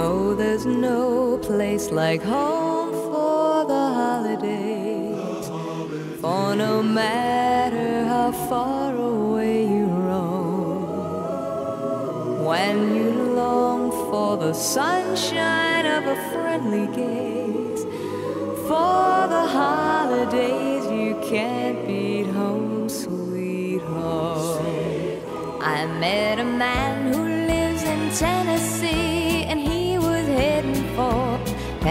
Oh, there's no place like home for the holidays. For no matter how far away you roam, when you long for the sunshine of a friendly gaze, for the holidays you can't beat home, sweet home. I met a man who lives in Tennessee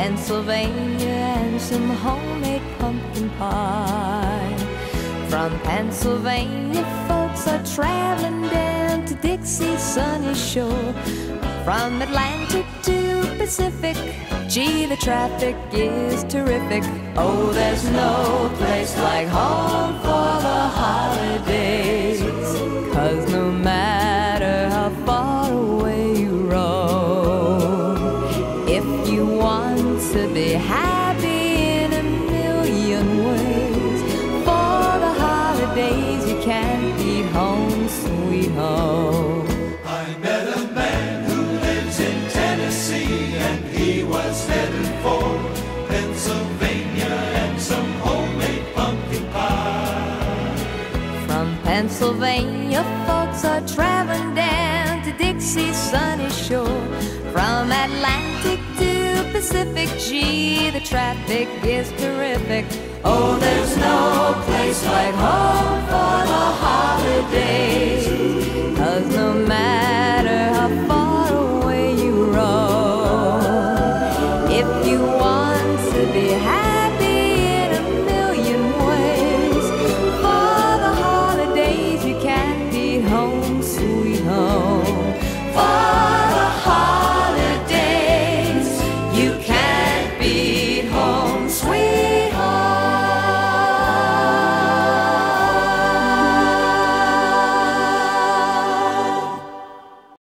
Pennsylvania and some homemade pumpkin pie. From Pennsylvania, folks are traveling down to Dixie's sunny shore. From Atlantic to Pacific, gee, the traffic is terrific. Oh, there's no place like home for to be happy in a million ways, for the holidays you can't beat home, sweet home. I met a man who lives in Tennessee and he was headed for Pennsylvania and some homemade pumpkin pie. From Pennsylvania, folks are traveling down to Dixie's sunny shore. From Atlantic Pacific, gee, the traffic is terrific. Oh, there's no place like home for the holidays. Cause no matter how far away you roam, if you want to be happy in a million ways, for the holidays you can't beat home, sweet home. For